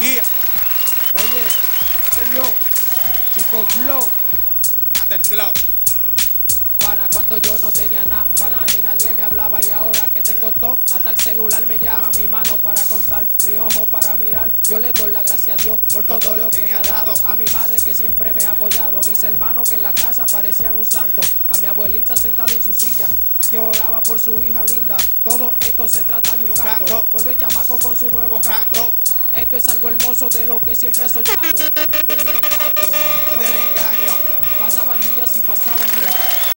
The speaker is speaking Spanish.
Yeah. Oye, hey yo, chico flow, Mata el flow. para cuando yo no tenía nada, para ni nadie me hablaba y ahora que tengo todo, hasta el celular me llama, mi mano para contar, mi ojo para mirar, yo le doy la gracia a Dios por todo, lo que, me ha dado, a mi madre que siempre me ha apoyado, a mis hermanos que en la casa parecían un santo, a mi abuelita sentada en su silla. Que oraba por su hija linda. Todo esto se trata de un, canto. Vuelve el chamaco con su nuevo canto. Esto es algo hermoso de lo que siempre ha soñado. Vivir el canto. Del engaño. Pasaban días y pasaban días.